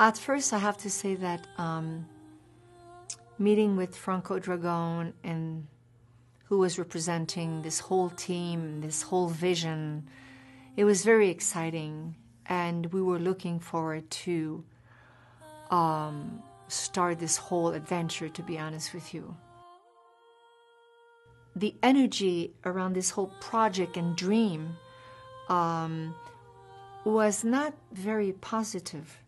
At first, I have to say that um, meeting with Franco Dragone and who was representing this whole team, this whole vision, it was very exciting, and we were looking forward to um, start this whole adventure. To be honest with you, the energy around this whole project and dream um, was not very positive